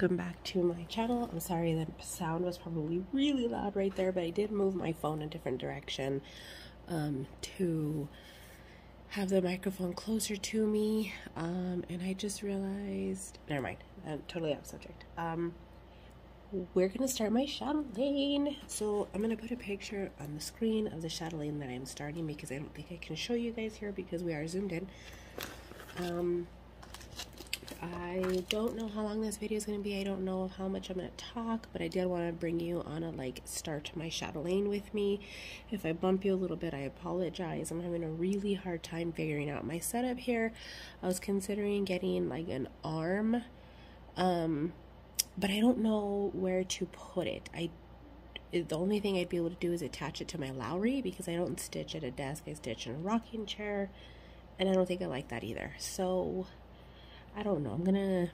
Welcome back to my channel. I'm sorry the sound was probably really loud right there, but I did move my phone a different direction um, to have the microphone closer to me. Um, and I just realized, never mind, I'm totally off subject. Um, we're gonna start my chatelaine. So I'm gonna put a picture on the screen of the chatelaine that I'm starting because I don't think I can show you guys here because we are zoomed in. I don't know how long this video is going to be. I don't know how much I'm going to talk, but I did want to bring you on a like start my chatelaine with me. If I bump you a little bit, I apologize. I'm having a really hard time figuring out my setup here. I was considering getting like an arm, um, but I don't know where to put it. I the only thing I'd be able to do is attach it to my Lowery because I don't stitch at a desk. I stitch in a rocking chair, and I don't think I like that either. So I don't know. I'm gonna.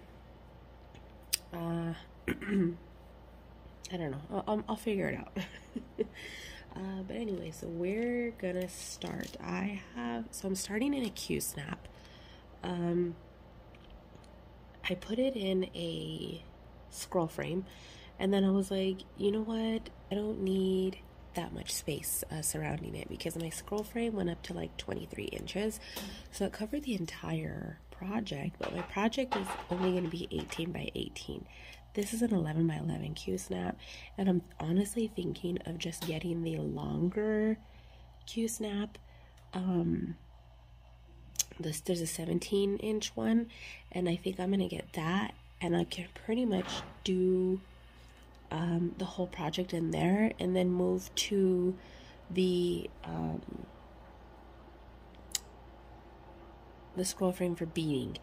Uh, I don't know. I'll, I'll, figure it out. uh, but anyway, so we're gonna start. I have so I'm starting in a Q snap. Um, I put it in a scroll frame, and then I was like, you know what? I don't need that much space uh, surrounding it because my scroll frame went up to like 23 inches, so it covered the entire project, but my project is only going to be 18 by 18. This is an 11 by 11 Q snap, and I'm honestly thinking of just getting the longer Q snap. Um, this there's a 17 inch one, and I think I'm gonna get that, and I can pretty much do um, the whole project in there, and then move to the um, the scroll frame for beading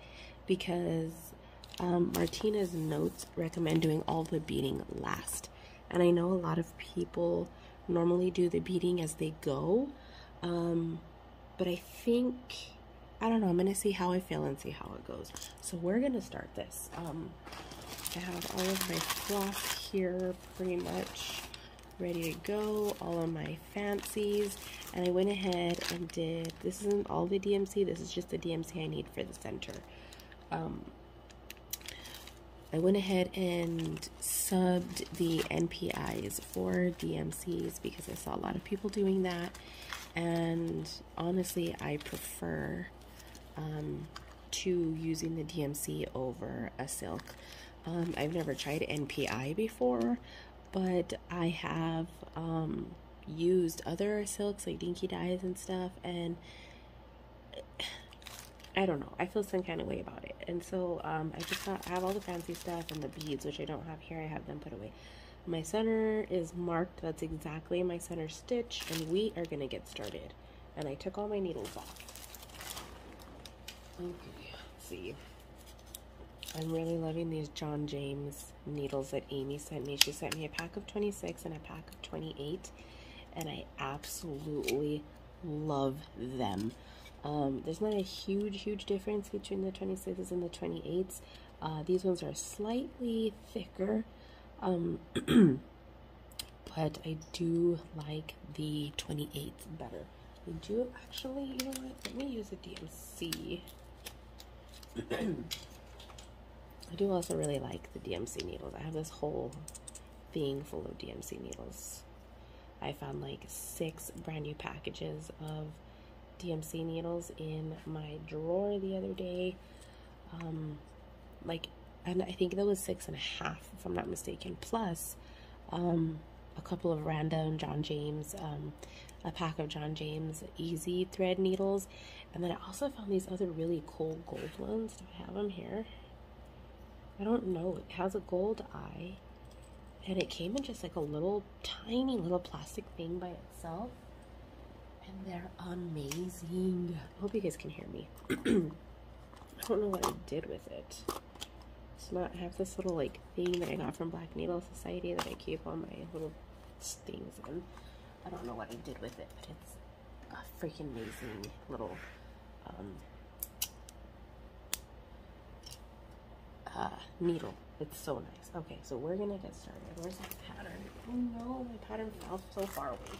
because um, Martina's notes recommend doing all the beading last. And I know a lot of people normally do the beading as they go. Um, but I think, I don't know, I'm to see how I feel and see how it goes. So we're to start this. I have all of my floss here pretty much ready to go, all of my fancies, and I went ahead and did, this isn't all the DMC, this is just the DMC I need for the center. Um, I went ahead and subbed the NPIs for DMCs because I saw a lot of people doing that, and honestly, I prefer um, to using the DMC over a silk. Um, I've never tried NPI before, but I have um, used other silks like dinky dyes and stuff, and I don't know. I feel some kind of way about it, and so um, I just got, I have all the fancy stuff and the beads, which I don't have here. I have them put away. My center is marked. That's exactly my center stitch, and we are gonna get started. And I took all my needles off. Okay, let's see. I'm really loving these John James needles that Amy sent me. She sent me a pack of 26 and a pack of 28, and I absolutely love them. Um, there's not a huge, huge difference between the 26s and the 28s. Uh, these ones are slightly thicker, um, but I do like the 28s better. I do actually, you know what? Let me use a DMC. I do also really like the DMC needles. I have this whole thing full of DMC needles. I found like six brand new packages of DMC needles in my drawer the other day. Um, like, and I think that was six and a half, if I'm not mistaken. Plus, um, a couple of random John James, um, a pack of John James easy thread needles. And then I also found these other really cool gold ones. Do I have them here? I don't know. It has a gold eye. And it came in just like a little tiny little plastic thing by itself. And they're amazing. I hope you guys can hear me. I don't know what I did with it. It's not, I have this little like thing that I got from Black Needle Society that I keep all my little things in. I don't know what I did with it, but it's a freaking amazing little um, uh, needle. It's so nice. Okay, so we're gonna get started. Where's my pattern? Oh no, my pattern fell so far away.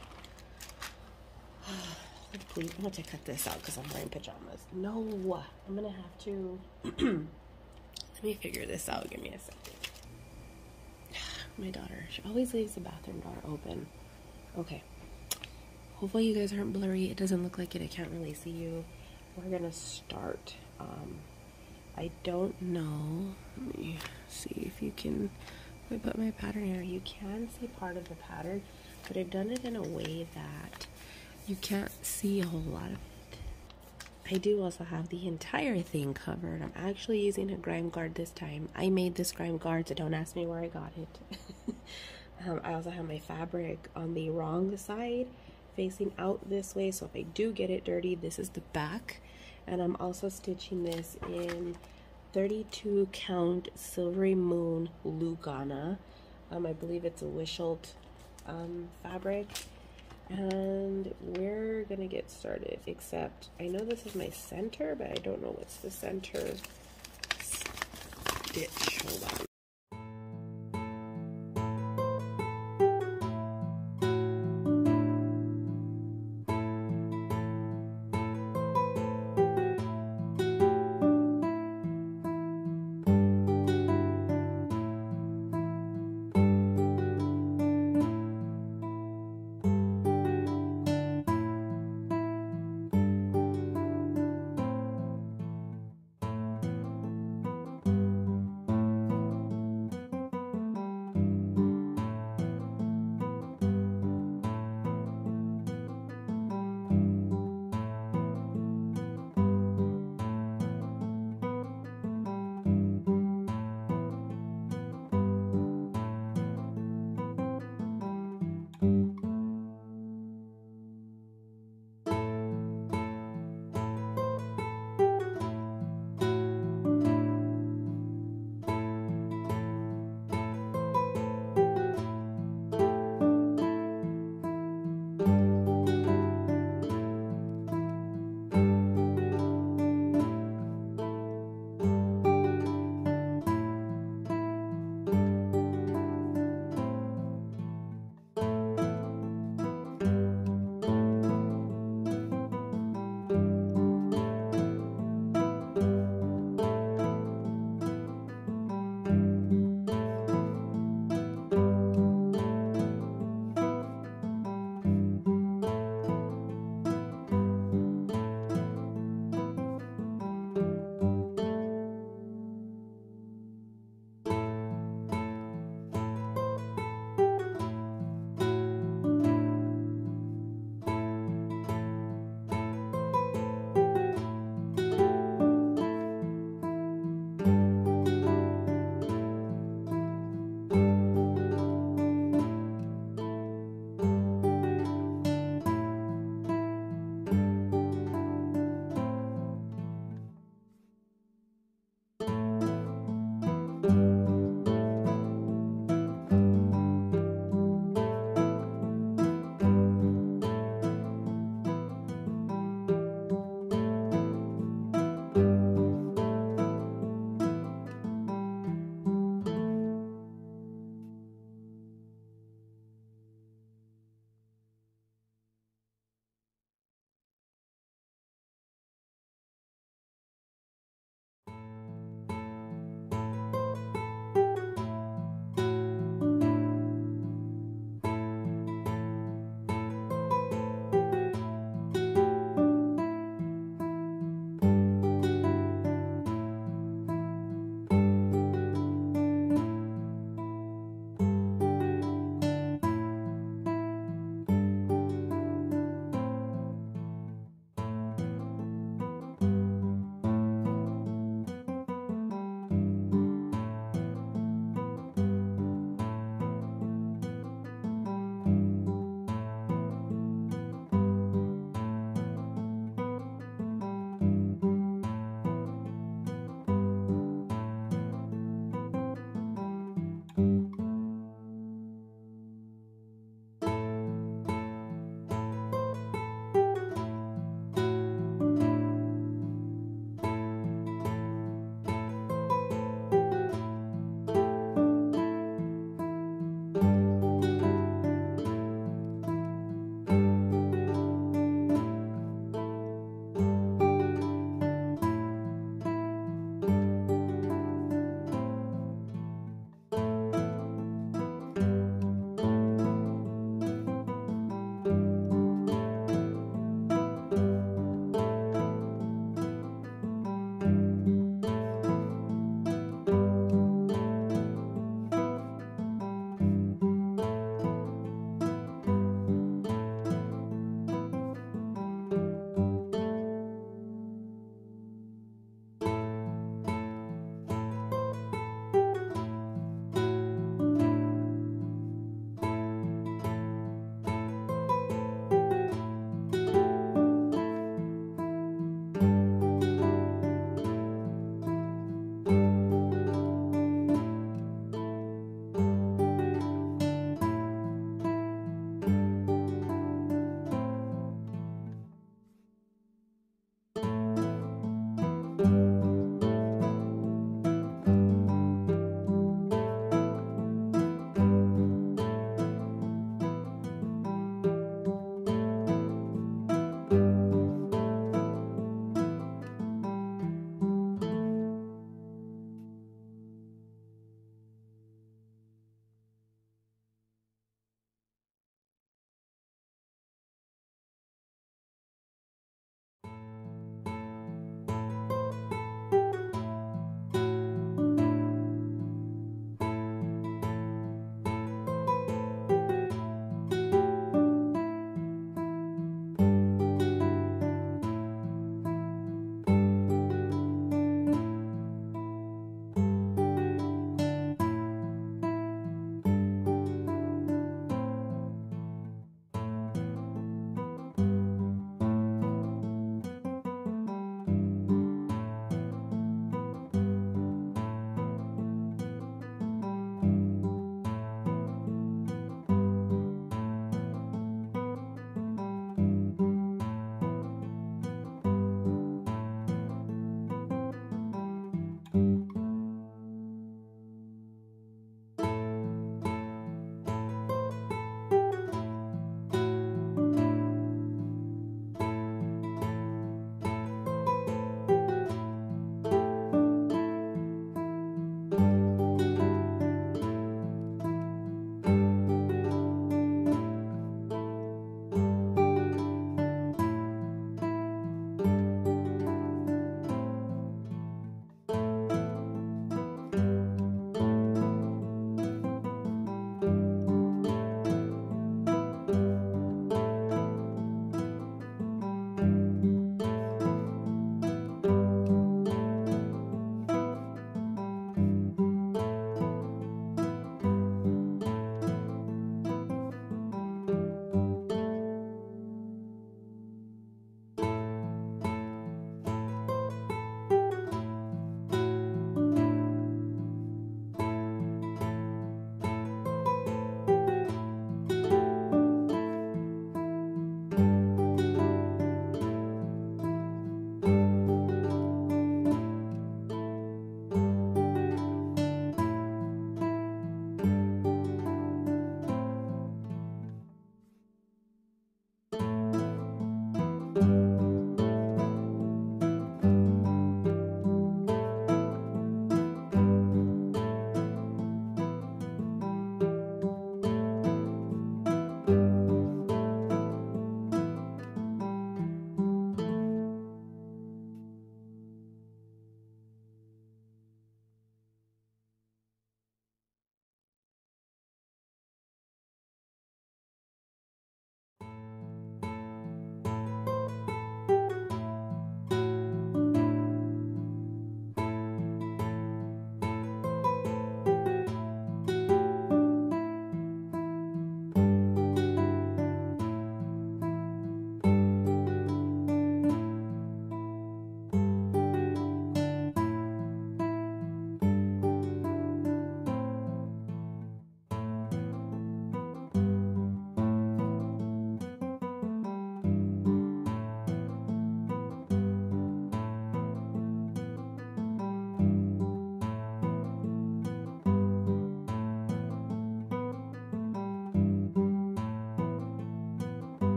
Please, I'm to cut this out because I'm wearing pajamas. No, I'm gonna have to. let Let me figure this out. Give me a second. My daughter, she always leaves the bathroom door open. Okay. Hopefully you guys aren't blurry. It doesn't look like it. I can't really see you. We're gonna start. Um, I don't know. Let me see if you can. I put my pattern here. You can see part of the pattern, but I've done it in a way that you can't see a whole lot of it. I do also have the entire thing covered. I'm actually using a grime guard this time. I made this grime guard, so don't ask me where I got it. um, I also have my fabric on the wrong side, facing out this way, so if I do get it dirty, this is the back. And I'm also stitching this in 32 count Silvery Moon Lugana. Um, I believe it's a Wichelt um, fabric. And we're gonna get started except I know this is my center but I don't know what's the center. Stitch hold on